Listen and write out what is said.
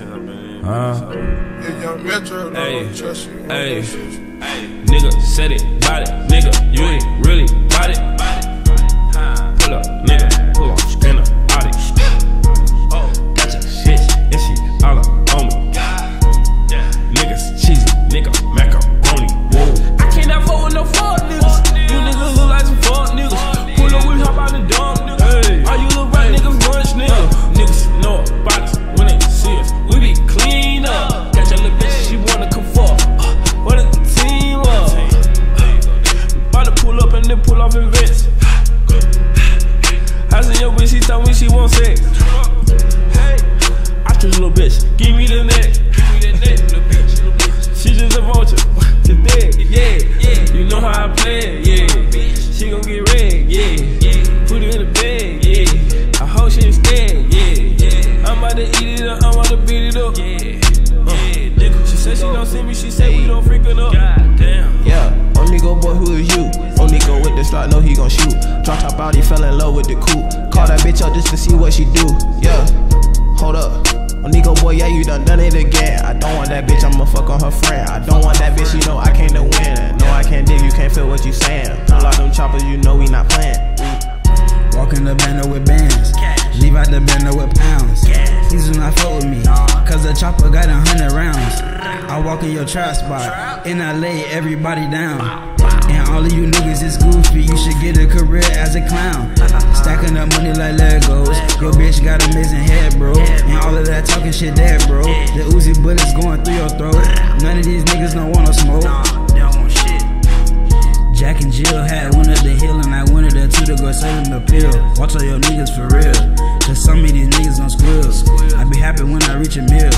Uh, hey, hey, nigga said it, got it, nigga, you ain't really up and then pull off in vents. I seen your bitch, she told me she want sex. I took a little bitch, give me the neck. Give me the neck, little bitch, little bitch. She just a vulture, just dead, yeah, yeah. You know how I play it, yeah. She gon' get red, yeah. Put it in the bed, yeah. I hope she ain't scared, yeah. I'm about to eat it up, I'm about to beat it up, yeah. Uh, she said she don't see me, she said we don't freak her up. Goddamn. Yeah, only go boy, who is you? Only go with the slot, know he gon' shoot. Drop top out, he fell in love with the coupe. Call that bitch up just to see what she do. Yeah, hold up. Oh, Oneco boy, yeah, you done done it again. I don't want that bitch, I'ma fuck on her friend. I don't want that bitch, you know I came to win. No, I can't dig, you can't feel what you saying. Out them choppers, you know we not playing. Walk in the bando with bands. Leave out the bando with pounds. Please do not fuck with me. Cause the chopper got a hundred rounds. I walk in your trap spot. And I lay everybody down. And all of you niggas is goofy, you should get a career as a clown. Stacking up money like Legos. Your bitch got a missing head, bro. And all of that talking shit dead, bro. The Uzi bullets going through your throat. None of these niggas don't want no smoke. Jack and Jill had one of the hill, and I wanted the two to go sell them the pill. Watch all your niggas for real. Cause some of these niggas don't squeal. I be happy when I reach a mill.